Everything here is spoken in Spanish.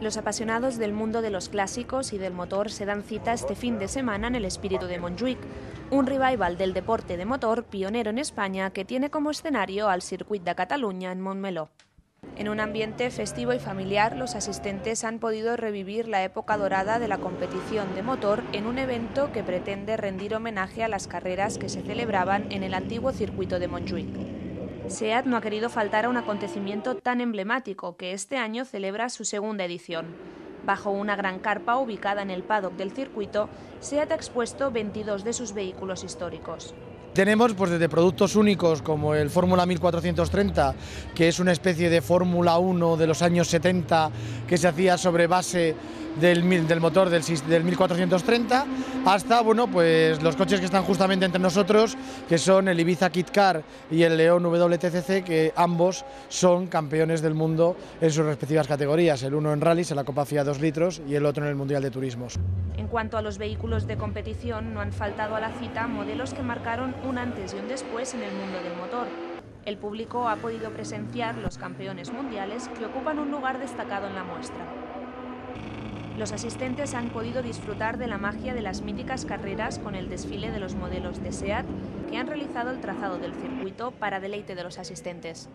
Los apasionados del mundo de los clásicos y del motor se dan cita este fin de semana en el espíritu de Montjuic, un revival del deporte de motor pionero en España que tiene como escenario al Circuit de Cataluña en Montmeló. En un ambiente festivo y familiar, los asistentes han podido revivir la época dorada de la competición de motor en un evento que pretende rendir homenaje a las carreras que se celebraban en el antiguo circuito de Montjuic. SEAT no ha querido faltar a un acontecimiento tan emblemático que este año celebra su segunda edición. Bajo una gran carpa ubicada en el paddock del circuito, SEAT ha expuesto 22 de sus vehículos históricos. Tenemos pues desde productos únicos como el Fórmula 1430, que es una especie de Fórmula 1 de los años 70 que se hacía sobre base del, motor del, del, 1430, hasta bueno, pues los coches que están justamente entre nosotros, que son el Ibiza Kit Car y el León WTCC, que ambos son campeones del mundo en sus respectivas categorías, el uno en rallies, en la Copa FIA 2 litros, y el otro en el Mundial de Turismos. En cuanto a los vehículos de competición, no han faltado a la cita modelos que marcaron un antes y un después en el mundo del motor. El público ha podido presenciar los campeones mundiales que ocupan un lugar destacado en la muestra. Los asistentes han podido disfrutar de la magia de las míticas carreras con el desfile de los modelos de SEAT que han realizado el trazado del circuito para deleite de los asistentes.